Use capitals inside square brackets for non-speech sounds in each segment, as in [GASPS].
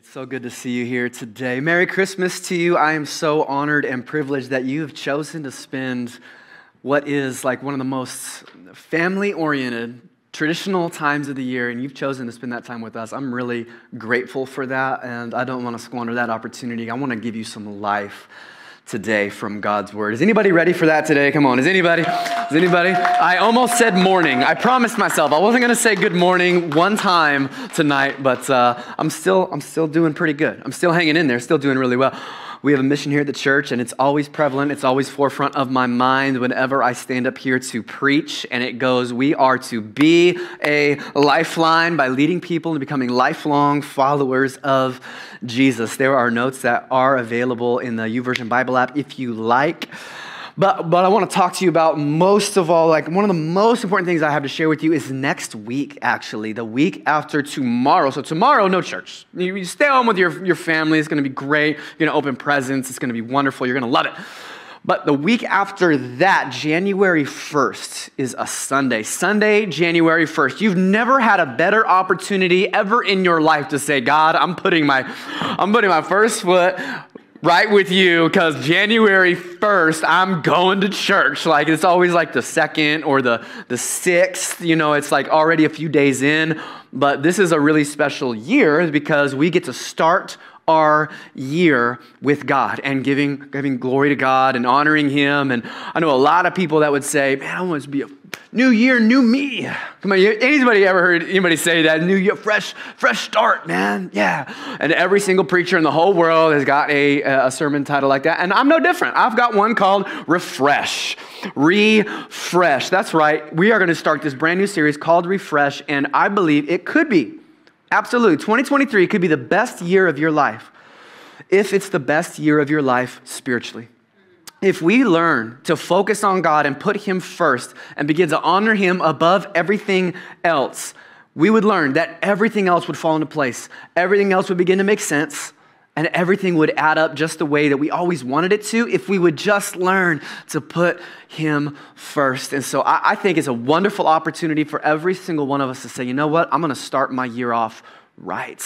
It's so good to see you here today. Merry Christmas to you. I am so honored and privileged that you have chosen to spend what is like one of the most family oriented, traditional times of the year, and you've chosen to spend that time with us. I'm really grateful for that, and I don't want to squander that opportunity. I want to give you some life today from God's word. Is anybody ready for that today? Come on. Is anybody? Is anybody? I almost said morning. I promised myself I wasn't going to say good morning one time tonight, but uh, I'm still I'm still doing pretty good. I'm still hanging in there, still doing really well. We have a mission here at the church, and it's always prevalent. It's always forefront of my mind whenever I stand up here to preach. And it goes, We are to be a lifeline by leading people into becoming lifelong followers of Jesus. There are notes that are available in the YouVersion Bible app if you like. But, but I want to talk to you about most of all, like one of the most important things I have to share with you is next week, actually, the week after tomorrow. So, tomorrow, no church. You, you stay home with your, your family. It's going to be great. You're going to open presents. It's going to be wonderful. You're going to love it. But the week after that, January 1st, is a Sunday. Sunday, January 1st. You've never had a better opportunity ever in your life to say, God, I'm putting my, I'm putting my first foot right with you because January 1st, I'm going to church. Like it's always like the second or the, the sixth, you know, it's like already a few days in. But this is a really special year because we get to start our year with God and giving, giving glory to God and honoring Him. And I know a lot of people that would say, man, I want to be a New year, new me. Come on, anybody ever heard anybody say that? New year, fresh, fresh start, man. Yeah. And every single preacher in the whole world has got a, a sermon title like that. And I'm no different. I've got one called Refresh. Refresh. That's right. We are going to start this brand new series called Refresh. And I believe it could be, absolutely, 2023 could be the best year of your life if it's the best year of your life spiritually if we learn to focus on God and put Him first and begin to honor Him above everything else, we would learn that everything else would fall into place. Everything else would begin to make sense, and everything would add up just the way that we always wanted it to if we would just learn to put Him first. And so I, I think it's a wonderful opportunity for every single one of us to say, you know what? I'm going to start my year off right.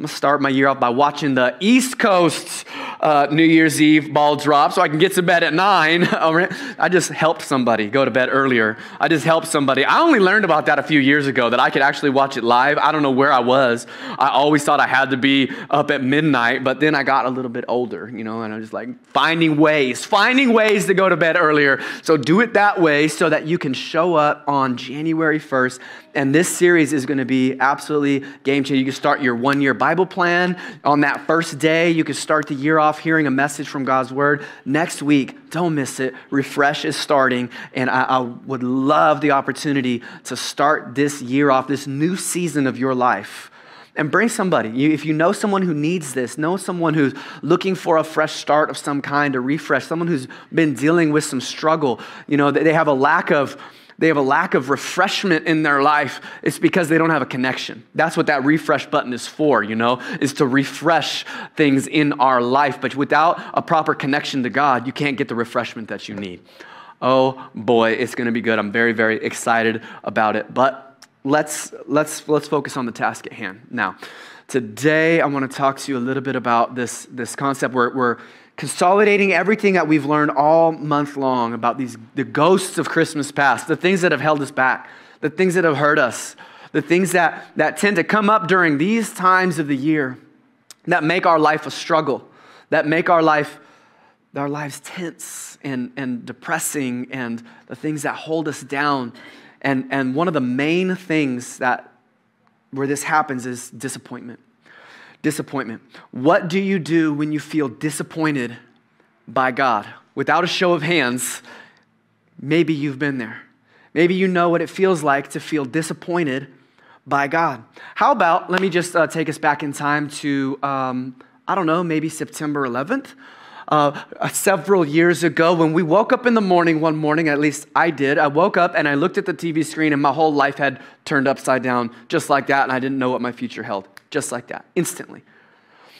I'm gonna start my year off by watching the East Coast uh, New Year's Eve ball drop so I can get to bed at nine. [LAUGHS] I just helped somebody go to bed earlier. I just helped somebody. I only learned about that a few years ago that I could actually watch it live. I don't know where I was. I always thought I had to be up at midnight, but then I got a little bit older, you know, and I was just like finding ways, finding ways to go to bed earlier. So do it that way so that you can show up on January 1st. And this series is going to be absolutely game changing. You can start your one year Bible plan. On that first day, you can start the year off hearing a message from God's Word. Next week, don't miss it. Refresh is starting, and I, I would love the opportunity to start this year off, this new season of your life and bring somebody. If you know someone who needs this, know someone who's looking for a fresh start of some kind, a refresh, someone who's been dealing with some struggle. You know, they have a lack of they have a lack of refreshment in their life, it's because they don't have a connection. That's what that refresh button is for, you know, is to refresh things in our life. But without a proper connection to God, you can't get the refreshment that you need. Oh boy, it's going to be good. I'm very, very excited about it. But let's let's let's focus on the task at hand now. Today, I want to talk to you a little bit about this, this concept where, where consolidating everything that we've learned all month long about these the ghosts of Christmas past, the things that have held us back, the things that have hurt us, the things that, that tend to come up during these times of the year that make our life a struggle, that make our life our lives tense and, and depressing and the things that hold us down. And, and one of the main things that where this happens is disappointment disappointment. What do you do when you feel disappointed by God? Without a show of hands, maybe you've been there. Maybe you know what it feels like to feel disappointed by God. How about, let me just uh, take us back in time to, um, I don't know, maybe September 11th? Uh, several years ago when we woke up in the morning one morning, at least I did. I woke up and I looked at the TV screen and my whole life had turned upside down just like that, and I didn't know what my future held just like that, instantly.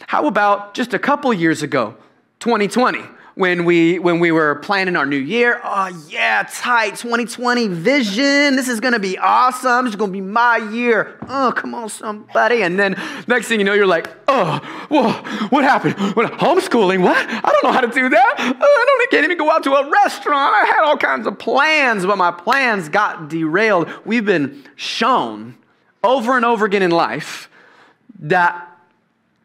How about just a couple years ago, 2020? when we when we were planning our new year. Oh yeah, tight 2020 vision. This is gonna be awesome. This is gonna be my year. Oh, come on, somebody. And then next thing you know, you're like, oh, whoa, what happened? What, homeschooling? What? I don't know how to do that. Oh, I don't can't even go out to a restaurant. I had all kinds of plans, but my plans got derailed. We've been shown over and over again in life that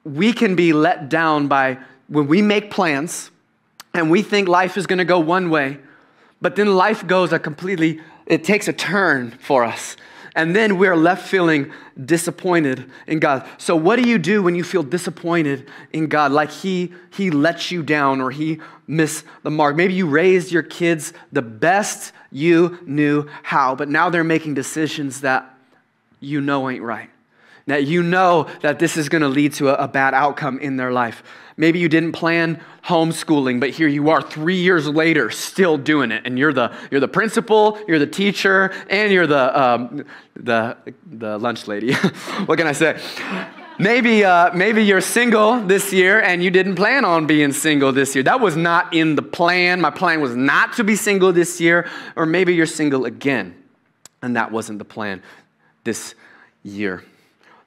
we can be let down by when we make plans and we think life is going to go one way, but then life goes a completely, it takes a turn for us. And then we're left feeling disappointed in God. So, what do you do when you feel disappointed in God? Like He, he lets you down or He missed the mark. Maybe you raised your kids the best you knew how, but now they're making decisions that you know ain't right. That you know that this is going to lead to a, a bad outcome in their life. Maybe you didn't plan homeschooling, but here you are three years later still doing it. And you're the, you're the principal, you're the teacher, and you're the, um, the, the lunch lady. [LAUGHS] what can I say? Maybe, uh, maybe you're single this year and you didn't plan on being single this year. That was not in the plan. My plan was not to be single this year. Or maybe you're single again and that wasn't the plan this year.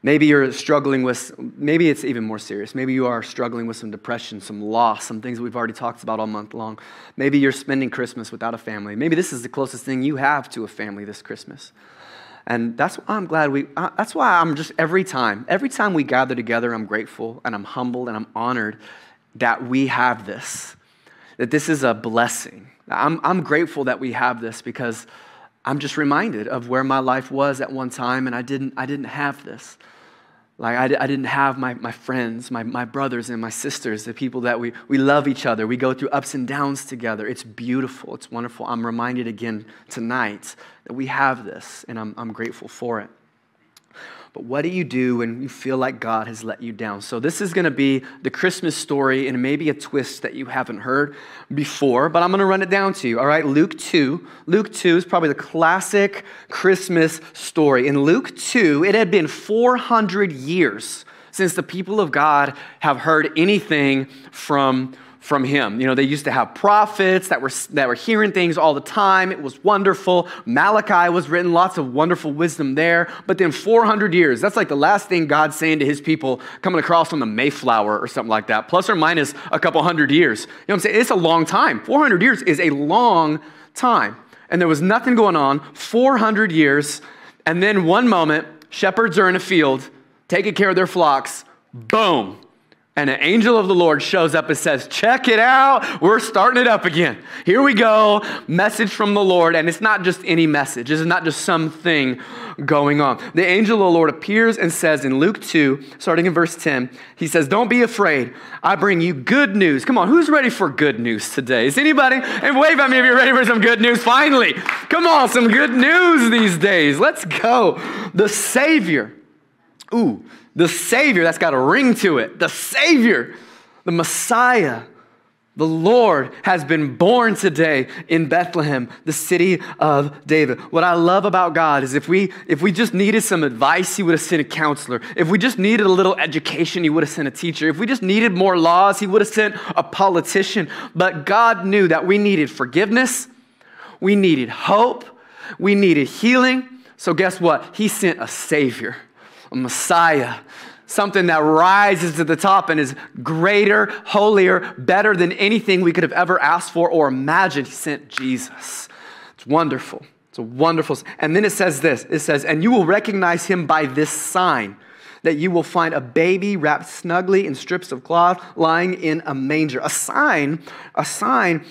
Maybe you're struggling with, maybe it's even more serious. Maybe you are struggling with some depression, some loss, some things that we've already talked about all month long. Maybe you're spending Christmas without a family. Maybe this is the closest thing you have to a family this Christmas. And that's why I'm glad we, uh, that's why I'm just every time, every time we gather together, I'm grateful and I'm humbled and I'm honored that we have this, that this is a blessing. I'm, I'm grateful that we have this because I'm just reminded of where my life was at one time and I didn't, I didn't have this. Like, I, I didn't have my, my friends, my, my brothers and my sisters, the people that we, we love each other. We go through ups and downs together. It's beautiful. It's wonderful. I'm reminded again tonight that we have this, and I'm, I'm grateful for it. But what do you do when you feel like God has let you down? So, this is going to be the Christmas story and maybe a twist that you haven't heard before, but I'm going to run it down to you. All right, Luke 2. Luke 2 is probably the classic Christmas story. In Luke 2, it had been 400 years since the people of God have heard anything from from him. You know, they used to have prophets that were, that were hearing things all the time. It was wonderful. Malachi was written, lots of wonderful wisdom there. But then 400 years, that's like the last thing God's saying to his people coming across on the Mayflower or something like that, plus or minus a couple hundred years. You know what I'm saying? It's a long time. 400 years is a long time. And there was nothing going on, 400 years. And then one moment, shepherds are in a field taking care of their flocks. Boom, and an angel of the Lord shows up and says, Check it out. We're starting it up again. Here we go. Message from the Lord. And it's not just any message, this is not just something going on. The angel of the Lord appears and says in Luke 2, starting in verse 10, he says, Don't be afraid. I bring you good news. Come on, who's ready for good news today? Is anybody? And wave at me if you're ready for some good news. Finally, come on, some good news these days. Let's go. The Savior. Ooh, the Savior, that's got a ring to it. The Savior, the Messiah, the Lord has been born today in Bethlehem, the city of David. What I love about God is if we if we just needed some advice, he would have sent a counselor. If we just needed a little education, he would have sent a teacher. If we just needed more laws, he would have sent a politician. But God knew that we needed forgiveness, we needed hope, we needed healing. So guess what? He sent a savior a Messiah, something that rises to the top and is greater, holier, better than anything we could have ever asked for or imagined. He sent Jesus. It's wonderful. It's a wonderful. And then it says this it says, and you will recognize him by this sign that you will find a baby wrapped snugly in strips of cloth lying in a manger. A sign, a sign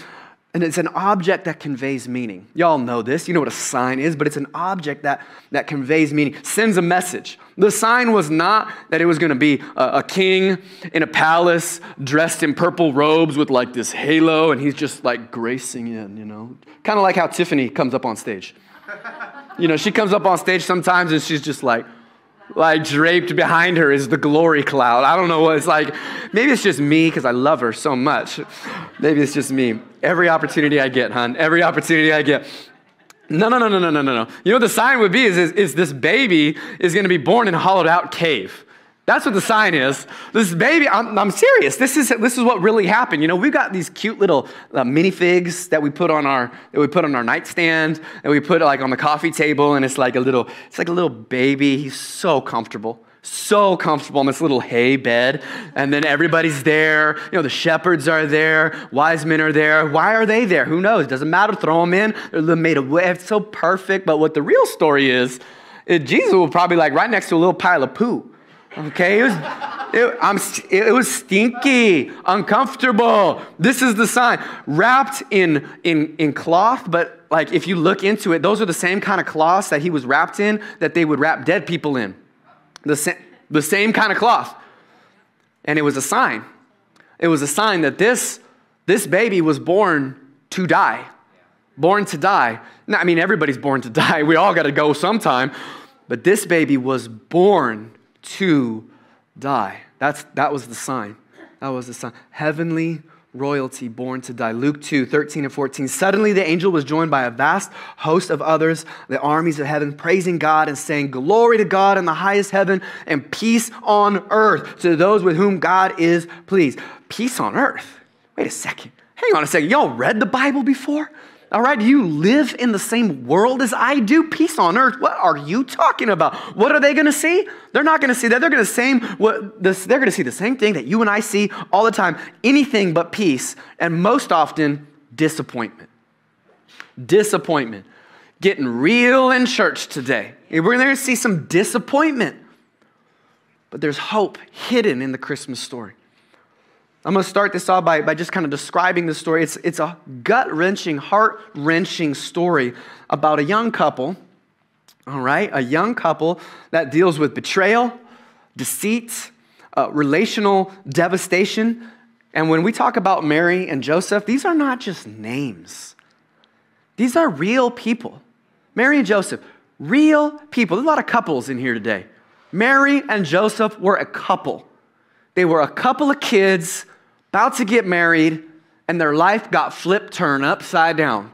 and it's an object that conveys meaning. Y'all know this. You know what a sign is, but it's an object that, that conveys meaning, sends a message. The sign was not that it was going to be a, a, king in a palace dressed in purple robes with like this halo and he's just like gracing in, you know. Kind of like how Tiffany comes up on stage. [LAUGHS] You know, she comes up on stage sometimes and she's just like, like draped behind her is the glory cloud. I don't know what it's like. Maybe it's just me because I love her so much. Maybe it's just me. Every opportunity I get, hon, every opportunity I get. No, no, no, no, no, no, no. You know what the sign would be is, is, is this baby is going to be born in a hollowed out cave. That's what the sign is. This baby, I'm, I'm, serious. This is, this is what really happened. You know, we've got these cute little uh, minifigs that we put on our that we put on our nightstand and we put like on the coffee table, and it's like a little it's like a little baby. He's so comfortable so comfortable in this little hay bed. And then everybody's there. You know, the shepherds are there. Wise men are there. Why are they there? Who knows? Doesn't matter. Throw them in. They're made of It's so perfect. But what the real story is, Jesus will probably like right next to a little pile of poo. Okay, it was, it, I'm, it was stinky, uncomfortable. This is the sign. Wrapped in, in, in cloth, but like if you look into it, those are the same kind of cloths that he was wrapped in that they would wrap dead people in. The, sa- the same kind of cloth. And it was a sign. It was a sign that this, this baby was born to die. Born to die. Now, I mean, everybody's born to [LAUGHS] die. We all got to go sometime. But this baby was born to die. That's, that was the sign. That was the sign. Heavenly royalty born to die. Luke 2 13 and 14. Suddenly the angel was joined by a vast host of others, the armies of heaven, praising God and saying, Glory to God in the highest heaven and peace on earth to those with whom God is pleased. Peace on earth? Wait a second. Hang on a second. Y'all read the Bible before? All right, you live in the same world as I do? Peace on earth. What are you talking about? What are they going to see? They're not going to see that. They're going to same what this, they're going to see the same thing that you and I see all the time. Anything but peace, and most often disappointment. Disappointment. Getting real in church today. We're going to see some disappointment. But there's hope hidden in the Christmas story. I'm going to start this off by, by just kind of describing the story. It's, it's a gut wrenching, heart wrenching story about a young couple, all right? A young couple that deals with betrayal, deceit, uh, relational devastation. And when we talk about Mary and Joseph, these are not just names, these are real people. Mary and Joseph, real people. There's a lot of couples in here today. Mary and Joseph were a couple. They were a couple of kids about to get married, and their life got flipped turned upside down.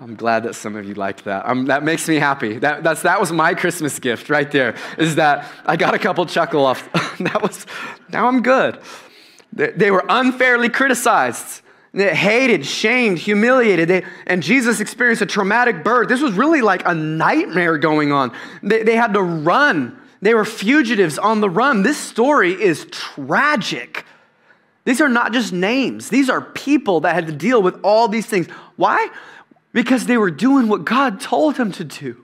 I'm glad that some of you liked that. Um, that makes me happy. That, that's, that was my Christmas gift right there, is that I got a couple chuckle off. [LAUGHS] that was, now I'm good. They, they were unfairly criticized. They hated, shamed, humiliated. They, and Jesus experienced a traumatic birth. This was really like a nightmare going on. They, they had to run. They were fugitives on the run. This story is tragic. These are not just names, these are people that had to deal with all these things. Why? Because they were doing what God told them to do.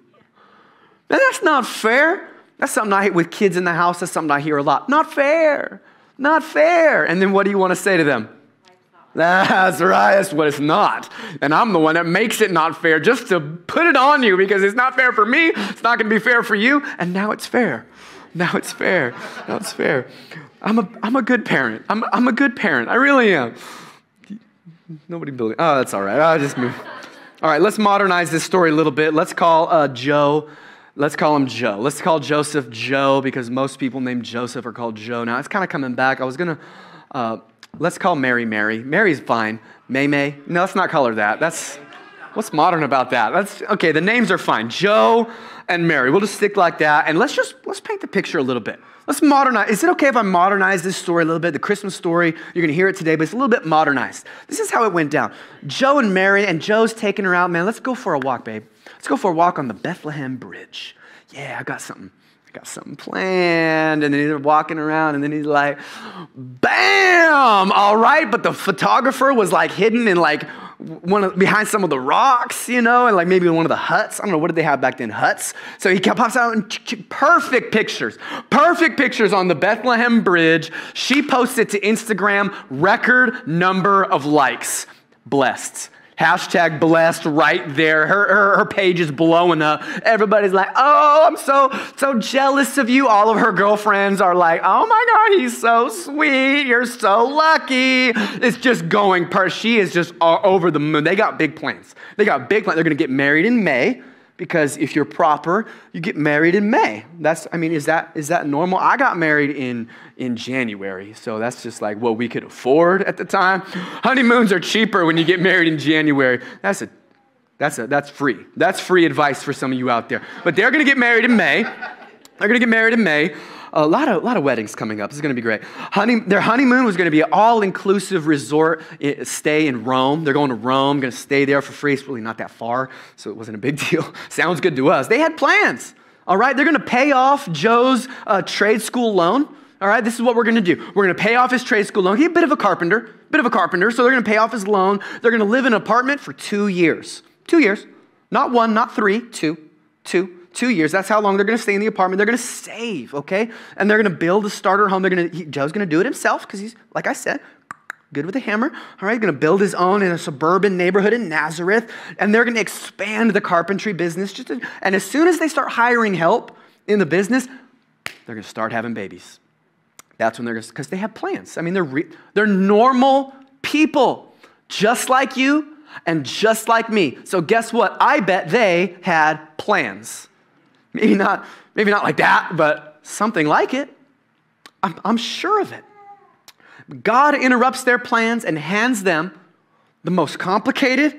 And that's not fair. That's something I hate with kids in the house. That's something I hear a lot. Not fair. Not fair. And then what do you want to say to them? That's right. That's what it's not. And I'm the one that makes it not fair just to put it on you because it's not fair for me. It's not going to be fair for you. And now it's fair. Now it's fair. Now it's fair. I'm a, I'm a good parent. I'm, I'm a good parent. I really am. Nobody believe. Oh, that's all right. I'll just move. All right, let's modernize this story a little bit. Let's call uh, Joe. Let's call him Joe. Let's call Joseph Joe because most people named Joseph are called Joe. Now it's kind of coming back. I was gonna. Uh, let's call Mary Mary. Mary's fine. May May. No, let's not call her that. That's what's modern about that. That's okay. The names are fine. Joe and Mary. We'll just stick like that, and let's just let's paint the picture a little bit. Let's modernize. Is it okay if I modernize this story a little bit? The Christmas story, you're to hear it today, but it's a little bit modernized. This is how it went down. Joe and Mary, and Joe's taking her out. Man, let's go for a walk, babe. Let's go for a walk on the Bethlehem Bridge. Yeah, I got something. I got something planned. And then he's walking around, and then he's like, bam! All right. But the photographer was like hidden in like one of, behind some of the rocks, you know, and like maybe one of the huts. I don't know, what did they have back then? Huts. So he pops out and perfect pictures, perfect pictures on the Bethlehem Bridge. She posted to Instagram, record number of likes. Blessed. Hashtag blessed right there. Her, her, her, page is blowing up. Everybody's like, oh, I'm so, so jealous of you. All of her girlfriends are like, oh my God, he's so sweet. You're so lucky. It's just going per. She is just all over the moon. They got big plans. They got big plans. They're going to get married in May because if you're proper, you get married in May. That's, I mean, is that, is that normal? I got married in, in January, so that's just like what we could afford at the time. Honeymoons are cheaper when you get married in January. That's a, that's a, that's free. That's free advice for some of you out there. But they're gonna get married in May. They're gonna get married in May. A lot of, a lot of weddings coming up. This is going to be great. Honey, their honeymoon was going to be an all inclusive resort eh, stay in Rome. They're going to Rome, going to stay there for free. It's really not that far, so it wasn't a big [LAUGHS] deal. Sounds good to us. They had plans. All right, they're going to pay off Joe's uh, trade school loan. All right, this is what we're going to do. We're going to pay off his trade school loan. He's a bit of a carpenter, bit of a carpenter, so they're going to pay off his loan. They're going to live in an apartment for two years. Two years. Not one, not three, two, two two years. That's how long they're going to stay in the apartment. They're going to save, okay? And they're going to build a starter home. They're going to, Joe's going to do it himself because he's, like I said, good with a hammer. All right, going to build his own in a suburban neighborhood in Nazareth, and they're going to expand the carpentry business. Just to, and as soon as they start hiring help in the business, they're going to start having babies. That's when they're going to, because they have plans. I mean, they're, re, they're normal people, just like you and just like me. So guess what? I bet they had plans. Maybe not, maybe not like that, but something like it. I'm, I'm sure of it. God interrupts their plans and hands them the most complicated,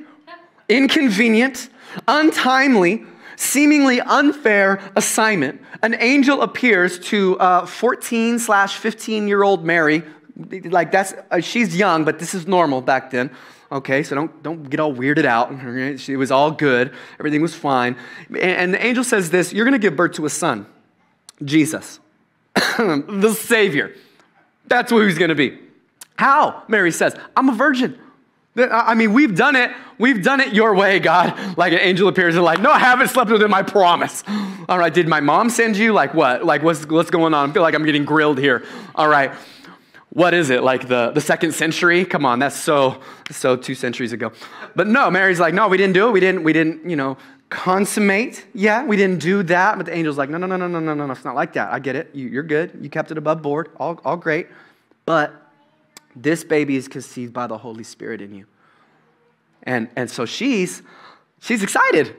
inconvenient, untimely, seemingly unfair assignment. An angel appears to uh, 14 slash 15 year old Mary. Like that's, uh, she's young, but this is normal back then. Okay, so don't, don't get all weirded out. [LAUGHS] It was all good. Everything was fine. And the angel says this You're going to give birth to a son, Jesus, [COUGHS] the Savior. That's who he's going to be. How? Mary says, I'm a virgin. I mean, we've done it. We've done it your way, God. [LAUGHS] Like an angel appears and like, no, I haven't slept within my promise. All right, did my mom send you? Like what? Like what's, what's going on? I feel like I'm getting grilled here. All right what is it? Like the, the second century? Come on that's so so two centuries ago. But no mary's like no we didn't do it. We didn't we didn't you know consummate yeah we didn't do that. But the angel's like no no no no no no no it's not like that. I get it. You, you're good. You kept it above board. All, all great. But this baby is conceived by the holy spirit in you. And and so she's she's excited.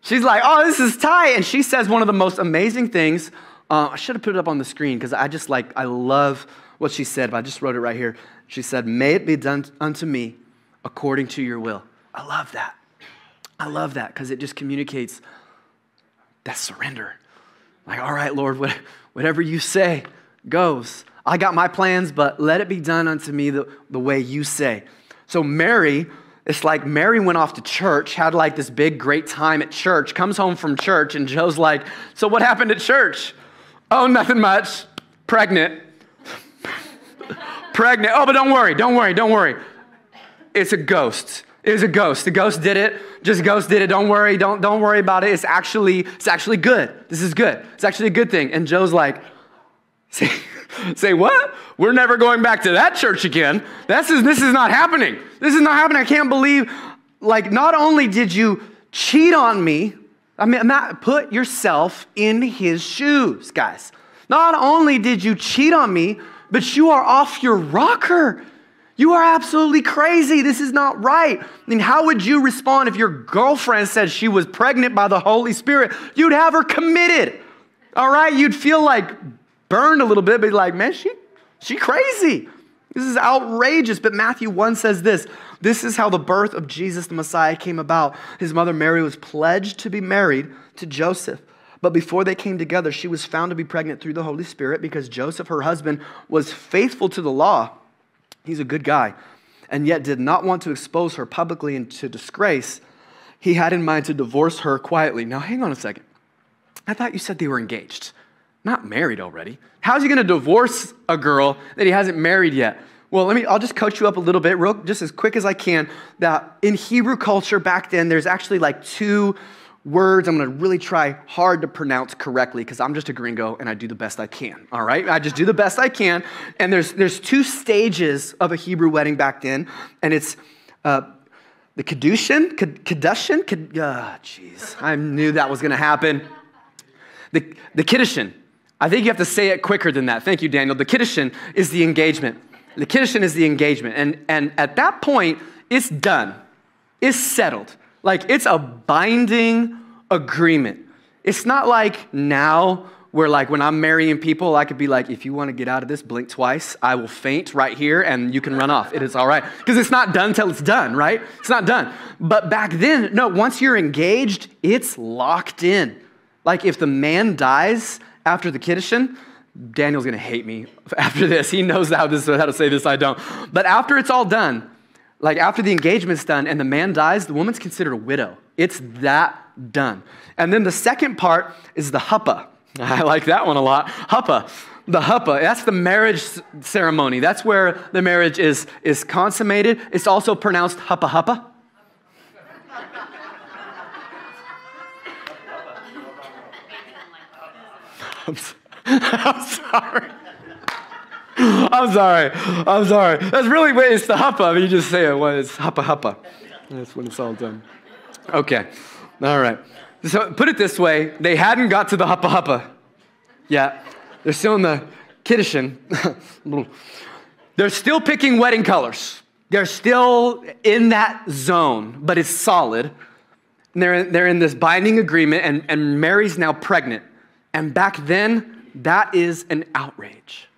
She's like oh this is tight. And she says one of the most amazing things uh, i should have put it up on the screen because i just like i love what she said, but I just wrote it right here. She said, May it be done unto me according to your will. I love that. I love that because it just communicates that surrender. Like, all right, Lord, whatever you say goes. I got my plans, but let it be done unto me the, the way you say. So, Mary, it's like Mary went off to church, had like this big, great time at church, comes home from church, and Joe's like, So, what happened at church? Oh, nothing much. Pregnant pregnant. Oh, but don't worry, don't worry, don't worry. It's a ghost. It's a ghost. The ghost did it. Just ghost did it. Don't worry. Don't, don't worry about it. It's actually, it's actually good. This is good. It's actually a good thing. And Joe's like, say, [LAUGHS] say what? We're never going back to that church again. This is, this is not happening. This is not happening. I can't believe, like, not only did you cheat on me, I mean, not, put yourself in his shoes, guys. Not only did you cheat on me, but you are off your rocker. You are absolutely crazy. This is not right. I mean, how would you respond if your girlfriend said she was pregnant by the Holy Spirit? You'd have her committed. All right? You'd feel like burned a little bit, but like, man, she, she crazy. This is outrageous. But Matthew 1 says this this is how the birth of Jesus the Messiah came about. His mother Mary was pledged to be married to Joseph. But before they came together, she was found to be pregnant through the Holy Spirit because Joseph, her husband, was faithful to the law. He's a good guy. And yet did not want to expose her publicly into disgrace. He had in mind to divorce her quietly. Now, hang on a second. I thought you said they were engaged, not married already. How's he going to divorce a girl that he hasn't married yet? Well, let me, I'll just coach you up a little bit, real, just as quick as I can. That in Hebrew culture back then, there's actually like two words I'm going to really try hard to pronounce correctly because I'm just a gringo and I do the best I can. All right, I just do the best I can. And there's there's two stages of a Hebrew wedding back then, and it's uh, the kedushin, kedushin, ah, jeez, I knew that was going to happen. The the kiddushin. I think you have to say it quicker than that. Thank you, Daniel. The kiddushin is the engagement. The kiddushin is the engagement, and and at that point, it's done. It's settled. Like it's a binding agreement. It's not like now where like when I'm marrying people, I could be like, if you want to get out of this, blink twice. I will faint right here and you can run off. It is all right. Because it's not done till it's done, right? It's not done. But back then, no, once you're engaged, it's locked in. Like if the man dies after the kiddushin, Daniel's to hate me [LAUGHS] after this. He knows how, this, how to say this, I don't. But after it's all done, like after the engagement's done and the man dies, the woman's considered a widow. It's that done. And then the second part is the huppa. [LAUGHS] I like that one a lot. Huppa. The huppa, that's the marriage ceremony. That's where the marriage is, is consummated. It's also pronounced huppa huppa. [LAUGHS] I'm, [LAUGHS] I'm sorry. [GASPS] I'm sorry. I'm sorry. That's really what it's the huppa. You just say it when it's huppa huppa. That's when it's all done. Okay. All right. So put it this way they hadn't got to the huppa huppa yet. They're still in the kiddushin. [LAUGHS] They're still picking wedding colors. They're still in that zone, but it's solid. And they're, they're in this binding agreement, and, and Mary's now pregnant. And back then, that is an outrage.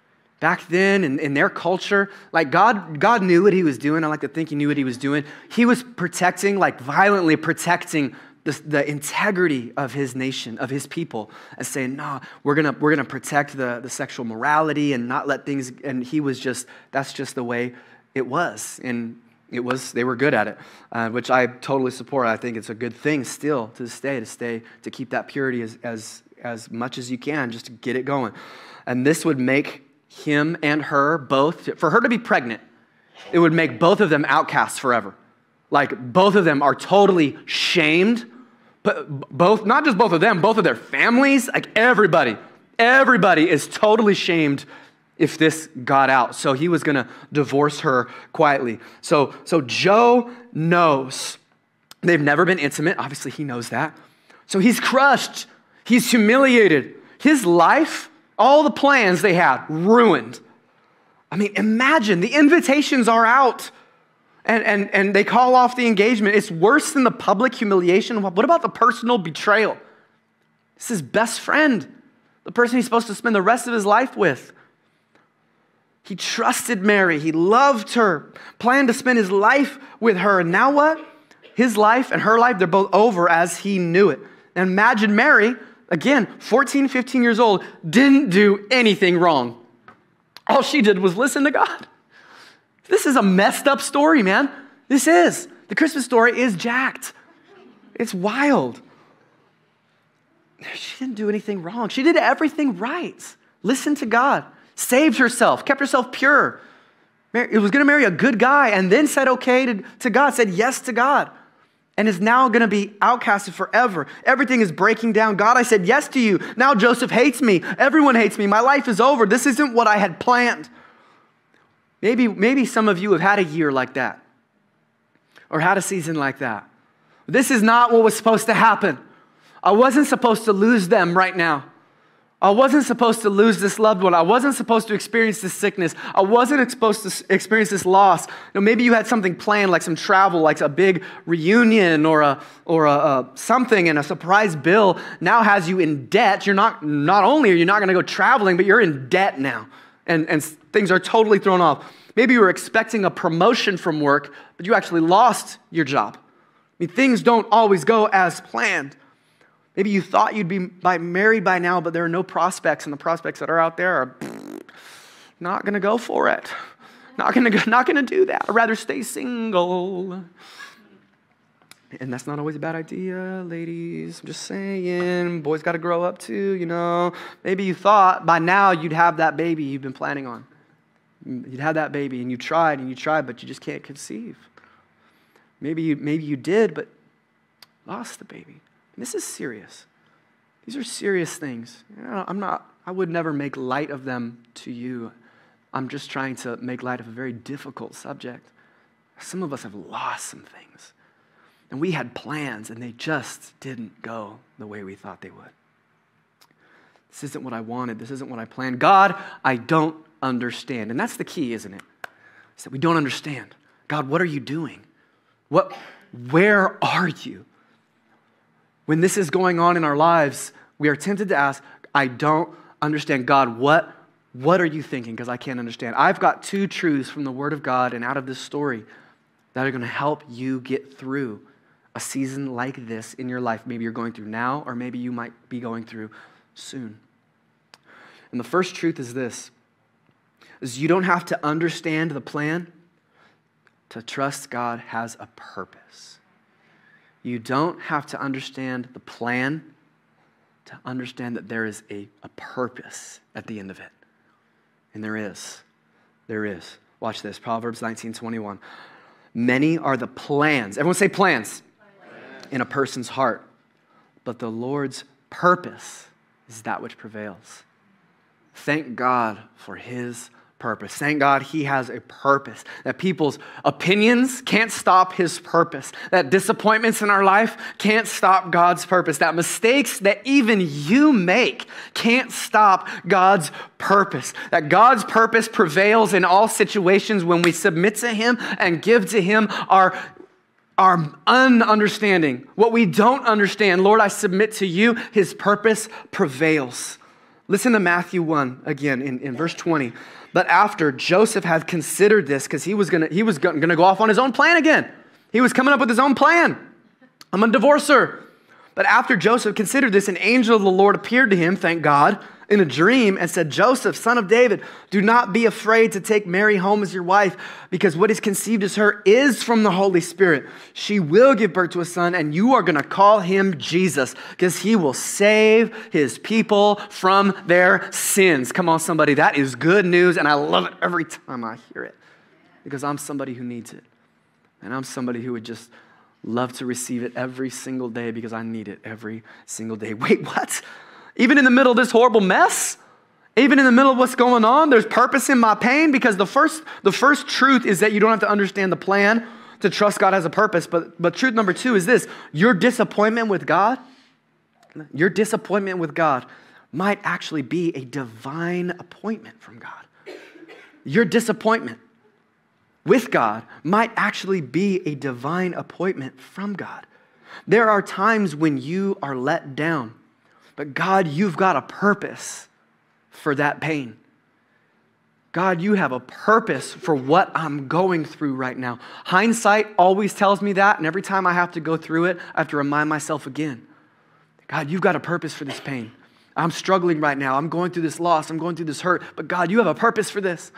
Back then, in, in their culture, like God, God knew what he was doing. I like to think he knew what he was doing. He was protecting, like violently protecting the, the integrity of his nation, of his people, and saying, no, we're gonna, we're gonna protect the, the sexual morality and not let things, and he was just, that's just the way it was. And it was, they were good at it, uh, which I totally support. I think it's a good thing still to stay, to stay, to keep that purity as, as, as much as you can just to get it going. And this would make him and her both, for her to be pregnant, it would make both of them outcasts forever. Like both of them are totally shamed. But both, not just both of them, both of their families, like everybody, everybody is totally shamed if this got out. So he was going to divorce her quietly. So, so Joe knows they've never been intimate. Obviously, he knows that. So he's crushed. He's humiliated. His life, all the plans they had, ruined. I mean, imagine the invitations are out and, and, and they call off the engagement. It's worse than the public humiliation. What about the personal betrayal? It's his best friend, the person he's supposed to spend the rest of his life with. He trusted Mary, he loved her, planned to spend his life with her. And now what? His life and her life, they're both over as he knew it. And imagine Mary again, 14, 15 years old, didn't do anything wrong. All she did was listen to God. This is a messed up story, man. This is. The Christmas story is jacked. It's wild. She didn't do anything wrong. She did everything right. Listened to God, saved herself, kept herself pure. It was going to marry a good guy and then said okay to, to God, said yes to God and is now going to be outcasted forever. Everything is breaking down. God, I said yes to you. Now Joseph hates me. Everyone hates me. My life is over. This isn't what I had planned. Maybe, maybe some of you have had a year like that or had a season like that. This is not what was supposed to happen. I wasn't supposed to lose them right now. I wasn't supposed to lose this loved one. I wasn't supposed to experience this sickness. I wasn't supposed to experience this loss. You know, maybe you had something planned, like some travel, like a big reunion or, a, or a, a something, and a surprise bill now has you in debt. You're not, not only are you not going to go traveling, but you're in debt now, and, and things are totally thrown off. Maybe you were expecting a promotion from work, but you actually lost your job. I mean, things don't always go as planned. Maybe you thought you'd be married by now, but there are no prospects, and the prospects that are out there are not going to go for it. Not going to [LAUGHS] not going to do that. I'd rather stay single. And that's not always a bad idea, ladies. I'm just saying. Boys got to grow up too, you know. Maybe you thought by now you'd have that baby you've been planning on. You'd have that baby, and you tried and you tried, but you just can't conceive. Maybe you, maybe you did, but lost the baby. This is serious. These are serious things. I'm not, I would never make light of them to you. I'm just trying to make light of a very difficult subject. Some of us have lost some things. And we had plans and they just didn't go the way we thought they would. This isn't what I wanted. This isn't what I planned. God, I don't understand. And that's the key, isn't it? Is that we don't understand. God, what are you doing? What, where are you? When this is going on in our lives, we are tempted to ask, I don't understand. God, what, what are you thinking? Because I can't understand. I've got two truths from the Word of God and out of this story that are going to help you get through a season like this in your life. Maybe you're going through now, or maybe you might be going through soon. And the first truth is this is you don't have to understand the plan to trust God has a purpose. You don't have to understand the plan to understand that there is a, a purpose at the end of it. And there is. There is. Watch this Proverbs 19 21. Many are the plans. Everyone say plans. plans. In a person's heart, but the Lord's purpose is that which prevails. Thank God for his purpose. Thank God he has a purpose. That people's opinions can't stop his purpose. That disappointments in our life can't stop God's purpose. That mistakes that even you make can't stop God's purpose. That God's purpose prevails in all situations when we submit to him and give to him our our ununderstanding, what we don't understand, Lord, I submit to you, his purpose prevails. Listen to Matthew 1 again in, in verse 20. But after Joseph had considered this, because he was gonna he was gonna go off on his own plan again. He was coming up with his own plan. I'm gonna divorce her. But after Joseph considered this, an angel of the Lord appeared to him, thank God, in a dream and said, Joseph, son of David, do not be afraid to take Mary home as your wife, because what is conceived as her is from the Holy Spirit. She will give birth to a son, and you are going to call him Jesus, because he will save his people from their sins. Come on, somebody, that is good news, and I love it every time I hear it, because I'm somebody who needs it. And I'm somebody who would just love to receive it every single day because I need it every single day. [LAUGHS] Wait, what? Even in the middle of this horrible mess, even in the middle of what's going on, there's purpose in my pain because the first, the first truth is that you don't have to understand the plan to trust God has a purpose. But, but truth number two is this your disappointment with God, your disappointment with God might actually be a divine appointment from God. Your disappointment with God might actually be a divine appointment from God. There are times when you are let down but God, you've got a purpose for that pain. God, you have a purpose for what I'm going through right now. Hindsight always tells me that, and every time I have to go through it, I have to remind myself again God, you've got a purpose for this pain. I'm struggling right now. I'm going through this loss. I'm going through this hurt. But God, you have a purpose for this.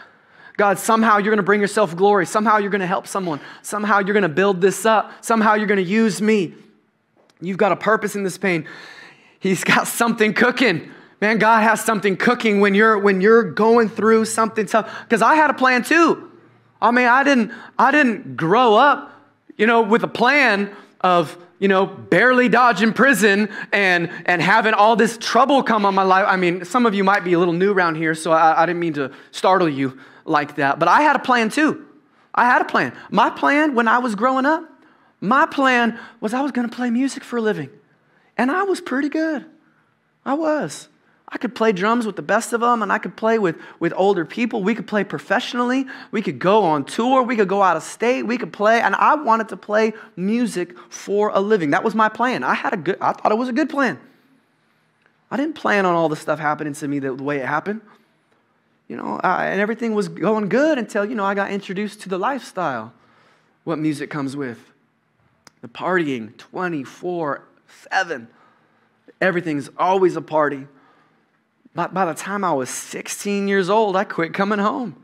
God, somehow you're going to bring yourself glory. Somehow you're going to help someone. Somehow you're going to build this up. Somehow you're going to use me. You've got a purpose in this pain. He's got something cooking. Man, God has something cooking when you're when you're going through something tough. Because I had a plan too. I mean, I didn't I didn't grow up, you know, with a plan of you know, barely dodging prison and, and having all this trouble come on my life. I mean, some of you might be a little new around here, so I, I didn't mean to startle you like that. But I had a plan too. I had a plan. My plan when I was growing up, my plan was I was going to play music for a living. And I was pretty good. I was. I could play drums with the best of them, and I could play with, with older people. We could play professionally. We could go on tour. We could go out of state. We could play. And I wanted to play music for a living. That was my plan. I had a good, I thought it was a good plan. I didn't plan on all the stuff happening to me the, way it happened. You know, I, and everything was going good until, you know, I got introduced to the lifestyle, what music comes with. The partying 24 seven. Everything's always a party. But by the time I was 16 years old, I quit coming home.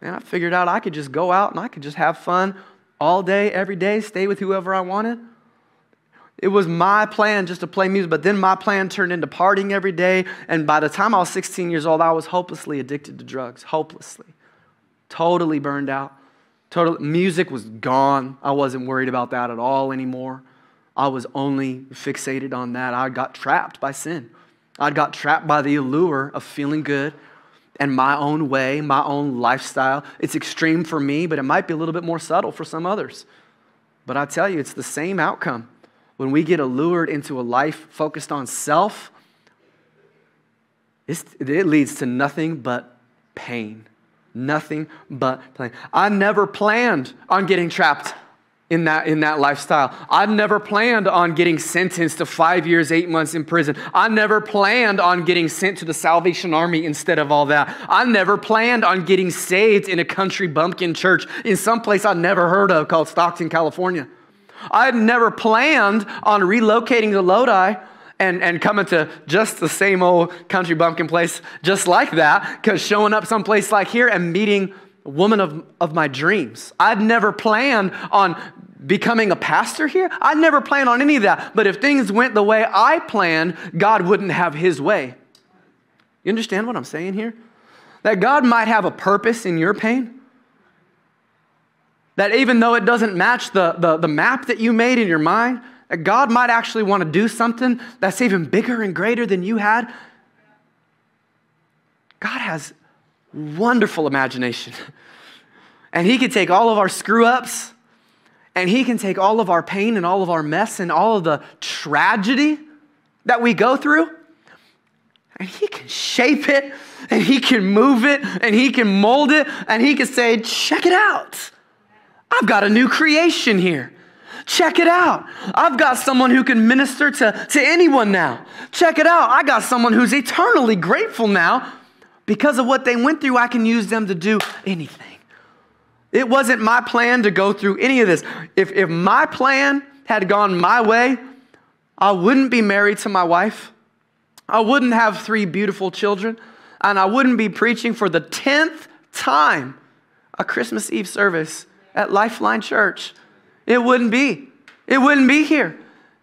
And I figured out I could just go out and I could just have fun all day, every day, stay with whoever I wanted. It was my plan just to play music, but then my plan turned into partying every day. And by the time I was 16 years old, I was hopelessly addicted to drugs, hopelessly. Totally burned out. Total music was gone. I wasn't worried about that at all anymore. I was only fixated on that. I got trapped by sin. I got trapped by the allure of feeling good and my own way, my own lifestyle. It's extreme for me, but it might be a little bit more subtle for some others. But I tell you, it's the same outcome. When we get allured into a life focused on self, it leads to nothing but pain. Nothing but pain. I never planned on getting trapped in that, in that lifestyle. I never planned on getting sentenced to five years, eight months in prison. I never planned on getting sent to the Salvation Army instead of all that. I never planned on getting saved in a country bumpkin church in some place I never heard of called Stockton, California. I had never planned on relocating to Lodi and, and coming to just the same old country bumpkin place, just like that, because showing up someplace like here and meeting woman of, of my dreams. I'd never planned on becoming a pastor here. I'd never planned on any of that. But if things went the way I planned, God wouldn't have his way. You understand what I'm saying here? That God might have a purpose in your pain. That even though it doesn't match the, the, the map that you made in your mind, that God might actually want to do something that's even bigger and greater than you had. God has wonderful imagination. And He can take all of our screw ups, and He can take all of our pain and all of our mess and all of the tragedy that we go through, and He can shape it, and He can move it, and He can mold it, and He can say, Check it out. I've got a new creation here. Check it out. I've got someone who can minister to, to anyone now. Check it out. I got someone who's eternally grateful now. Because of what they went through, I can use them to do anything. It wasn't my plan to go through any of this. If, if my plan had gone my way, I wouldn't be married to my wife. I wouldn't have three beautiful children. And I wouldn't be preaching for the 10th time a Christmas Eve service at Lifeline Church. It wouldn't be. It wouldn't be here.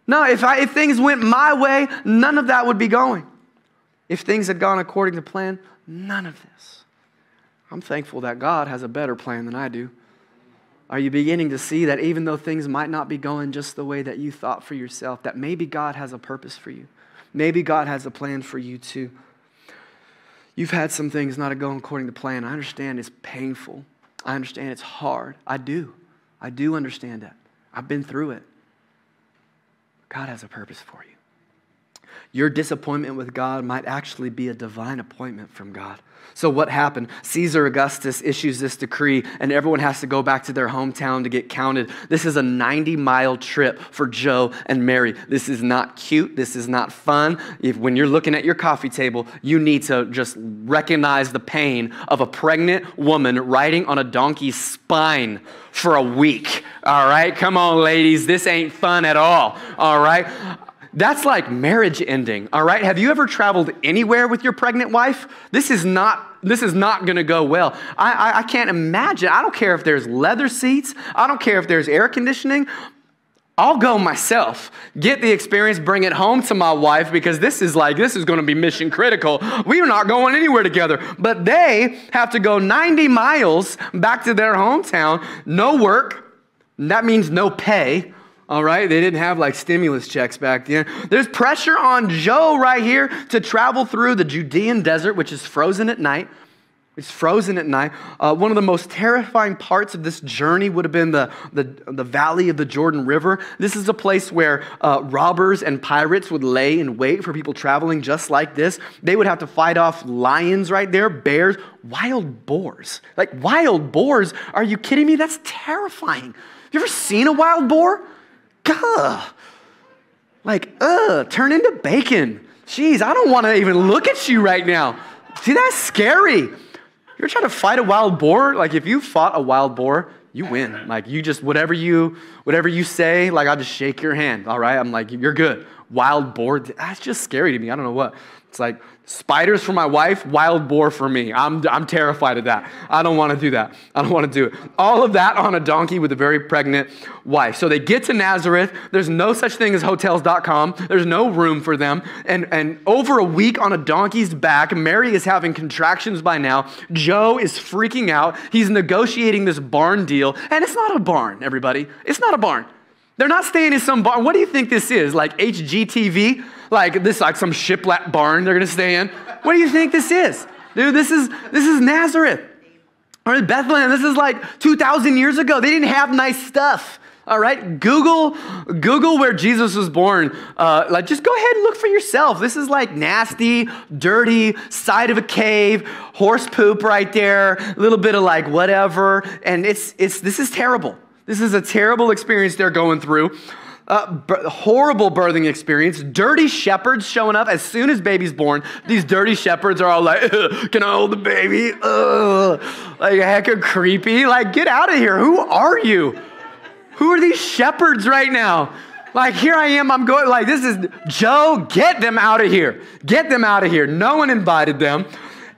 No, if, I, if things went my way, none of that would be going. If things had gone according to plan, none of this. I'm thankful that God has a better plan than I do. Are you beginning to see that even though things might not be going just the way that you thought for yourself, that maybe God has a purpose for you? Maybe God has a plan for you too. You've had some things not going according to plan. I understand it's painful. I understand it's hard. I do. I do understand that. I've been through it. God has a purpose for you. Your disappointment with God might actually be a divine appointment from God. So, what happened? Caesar Augustus issues this decree, and everyone has to go back to their hometown to get counted. This is a 90 mile trip for Joe and Mary. This is not cute. This is not fun. If, when you're looking at your coffee table, you need to just recognize the pain of a pregnant woman riding on a donkey's spine for a week. All right? Come on, ladies. This ain't fun at all. All right? That's like marriage ending, all right? Have you ever traveled anywhere with your pregnant wife? This is not this is not going to go well. I, I, I can't imagine. I don't care if there's leather seats. I don't care if there's air conditioning. I'll go myself, get the experience, bring it home to my wife because this is like, this is going to be mission critical. We are not going anywhere together. But they have to go 90 miles back to their hometown, no work. That means no pay all right? They didn't have like stimulus checks back then. There's pressure on Joe right here to travel through the Judean desert, which is frozen at night. It's frozen at night. Uh, one of the most terrifying parts of this journey would have been the, the, the valley of the Jordan River. This is a place where uh, robbers and pirates would lay in wait for people traveling just like this. They would have to fight off lions right there, bears, wild boars. Like wild boars? Are you kidding me? That's terrifying. Have you ever seen a wild boar? Gah. Like, ugh, turn into bacon. Jeez, I don't want to even look at you right now. See, that's scary. You're trying to fight a wild boar. Like, if you fought a wild boar, you win. Like, you just, whatever you, whatever you say, like, I'll just shake your hand. All right. I'm like, you're good. Wild boar, that's just scary to me. I don't know what. It's like, Spiders for my wife, wild boar for me. I'm, I'm terrified of that. I don't want to do that. I don't want to do it. All of that on a donkey with a very pregnant wife. So they get to Nazareth. There's no such thing as hotels.com. There's no room for them. And, and over a week on a donkey's back, Mary is having contractions by now. Joe is freaking out. He's negotiating this barn deal. And it's not a barn, everybody. It's not a barn. They're not staying in some barn. What do you think this is? Like HGTV? Like this, like some shiplap barn they're gonna stay in? What do you think this is? Dude, this is this is Nazareth. Or Bethlehem, this is like 2,000 years ago. They didn't have nice stuff. All right, Google, Google where Jesus was born. Uh, like, just go ahead and look for yourself. This is like nasty, dirty side of a cave, horse poop right there, a little bit of like whatever, and it's it's this is terrible. This is a terrible experience they're going through. Uh, horrible birthing experience. Dirty shepherds showing up as soon as baby's born. These dirty shepherds are all like, "Can I hold the baby?" Ugh. Like hecka creepy. Like, get out of here. Who are you? Who are these shepherds right now? Like, here I am, I'm going, like, this is Joe, get them out of here. Get them out of here. No one invited them.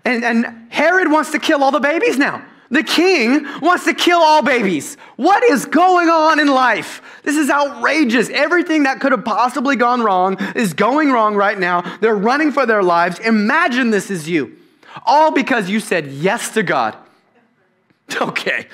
And, and Herod wants to kill all the babies now. The king wants to kill all babies. What is going on in life? This is outrageous. Everything that could have possibly gone wrong is going wrong right now. They're running for their lives. Imagine this is you. All because you said yes to God. [LAUGHS] Okay.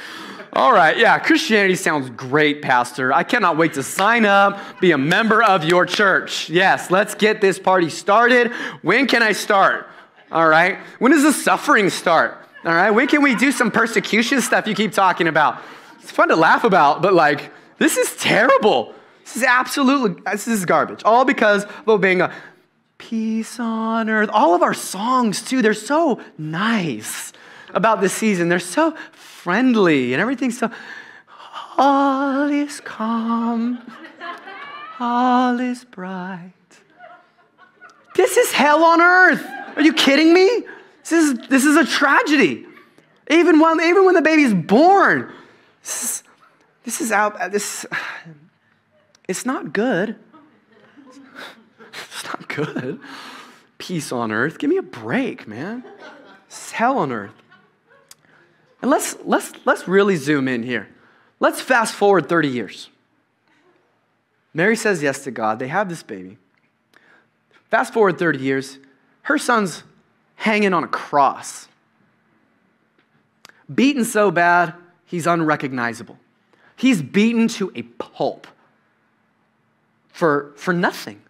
All right, yeah, Christianity sounds great, Pastor. I cannot wait to sign up, be a member of your church. Yes, let's get this party started. When can I start? All right, when does the suffering start? All right, when can we do some persecution stuff you keep talking about? It's fun to laugh about, but like, this is terrible. This is absolutely, this is garbage. All because of obeying a peace on earth. All of our songs, too, they're so nice about this season. They're so friendly and everything's so, all is calm, all is bright. This is hell on earth. Are you kidding me? This is, this is a tragedy. Even when, even when the baby's born, this is, this is out, this, it's not good. It's not good. Peace on earth. Give me a break, man. Hell on earth. And let's, let's, let's really zoom in here. Let's fast forward 30 years. Mary says yes to God. They have this baby. Fast forward 30 years. Her son's hanging on a cross. Beaten so bad, he's unrecognizable. He's beaten to a pulp for, for nothing.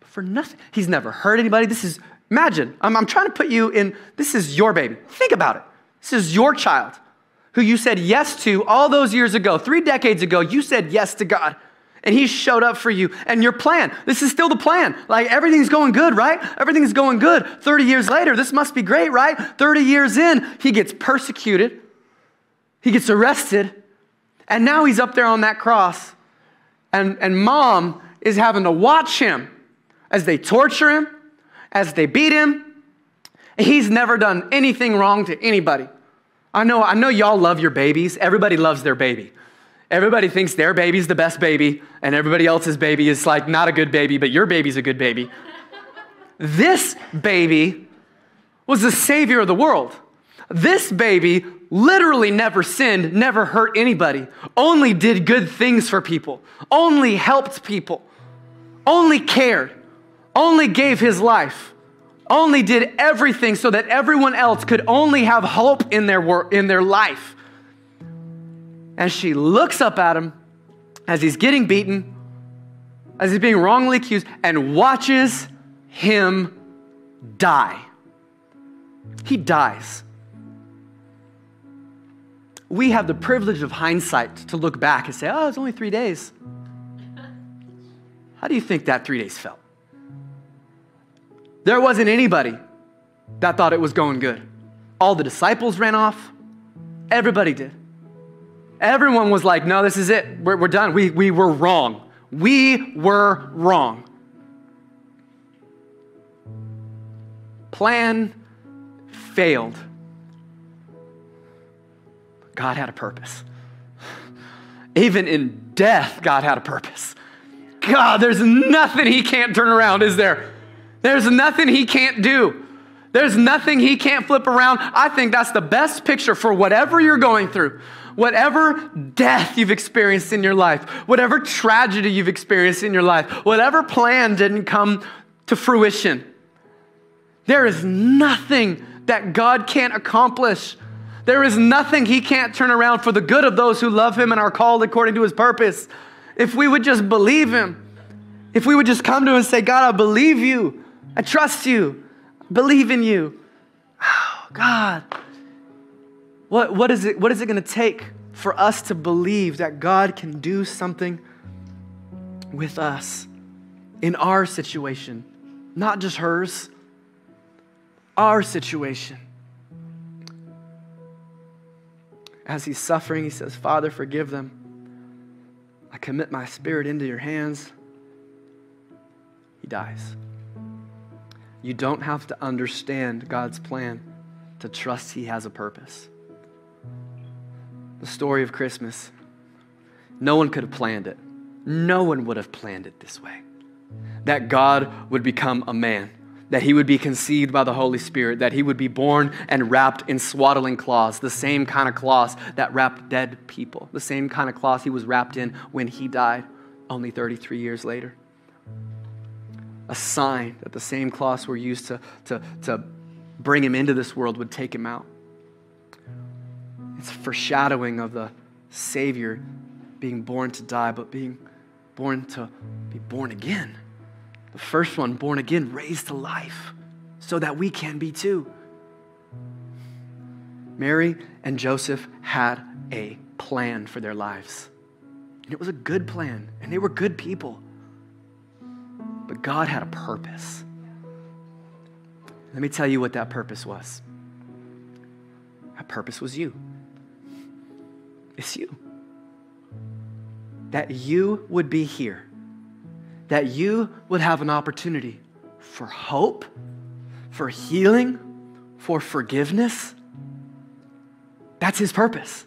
For nothing. He's never hurt anybody. This is, imagine, I'm, I'm trying to put you in, this is your baby. Think about it. This is your child who you said yes to all those years ago, three decades ago. You said yes to God and he showed up for you and your plan. This is still the plan. Like everything's going good right? Everything's going good. 30 years later this must be great right? 30 years in he gets persecuted. He gets arrested. And now he's up there on that cross. And, and mom is having to watch him as they torture him as they beat him. He's never done anything wrong to anybody. I know i know y'all love your babies. Everybody loves their baby Everybody thinks their baby's the best baby, and everybody else's baby is like not a good baby, but your baby's a good baby. this baby was the savior of the world. This baby literally never sinned, never hurt anybody, only did good things for people, only helped people, only cared, only gave his life, only did everything so that everyone else could only have hope in their, in their life and she looks up at him as he's getting beaten, as he's being wrongly accused, and watches him die. He dies. We have the privilege of hindsight to look back and say, oh, it's only three days. How do you think that three days felt? There wasn't anybody that thought it was going good. All the disciples ran off, everybody did. Everyone was like, no, this is it. We're, we're done. We, we were wrong. We were wrong. Plan failed. God had a purpose. Even in death, God had a purpose. God, there's nothing He can't turn around, is there? There's nothing He can't do. There's nothing He can't flip around. I think that's the best picture for whatever you're going through whatever death you've experienced in your life, whatever tragedy you've experienced in your life, whatever plan didn't come to fruition, there is nothing that God can't accomplish. There is nothing He can't turn around for the good of those who love Him and are called according to His purpose. If we would just believe Him, if we would just come to Him and say, God, I believe you, I trust you, I believe in you. Oh, God. What, what is it, what is it going to take for us to believe that God can do something with us in our situation? Not just hers, our situation. As he's suffering, he says, Father, forgive them. I commit my spirit into your hands. He dies. You don't have to understand God's plan to trust He has a purpose the story of Christmas. No one could have planned it. no one would have planned it this way. That God would become a man, that he would be conceived by the Holy Spirit, that he would be born and wrapped in swaddling cloths, the same kind of cloths that wrapped dead people, the same kind of cloths he was wrapped in when he died only 33 years later. A sign that the same cloths were used to, to, to bring him into this world would take him out. It's a foreshadowing of the Savior being born to die, but being born to be born again. The first one, born again, raised to life, so that we can be too. Mary and Joseph had a plan for their lives. And it was a good plan, and they were good people. But God had a purpose. Let me tell you what that purpose was. That purpose was you. It's you. That you would be here. That you would have an opportunity for hope, for healing, for forgiveness. That's his purpose.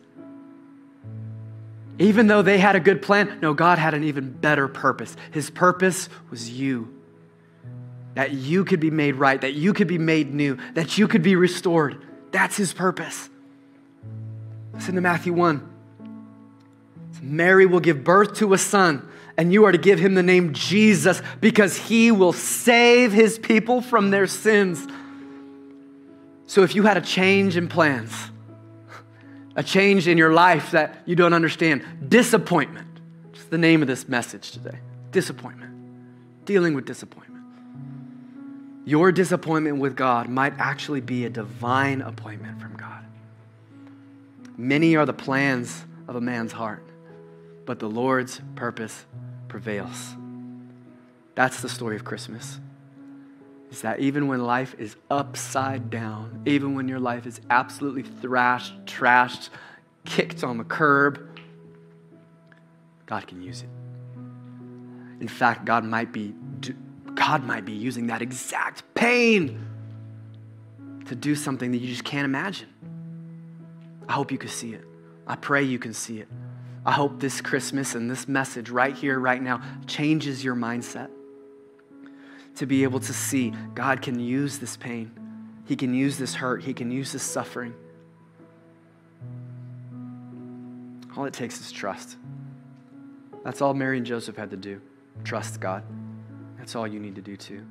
Even though they had a good plan, no, God had an even better purpose. His purpose was you. That you could be made right, that you could be made new, that you could be restored. That's his purpose. Listen to Matthew 1. Mary will give birth to a son, and you are to give him the name Jesus because he will save his people from their sins. So if you had a change in plans, a change in your life that you don't understand, disappointment, just the name of this message today disappointment, dealing with disappointment. Your disappointment with God might actually be a divine appointment from God. Many are the plans of a man's heart, but the Lord's purpose prevails. That's the story of Christmas. Is that even when life is upside down, even when your life is absolutely thrashed, trashed, kicked on the curb, God can use it. In fact, God might be God might be using that exact pain to do something that you just can't imagine. I hope you can see it. I pray you can see it. I hope this Christmas and this message right here, right now, changes your mindset to be able to see God can use this pain, He can use this hurt, He can use this suffering. All it takes is trust. That's all Mary and Joseph had to do trust God. That's all you need to do too.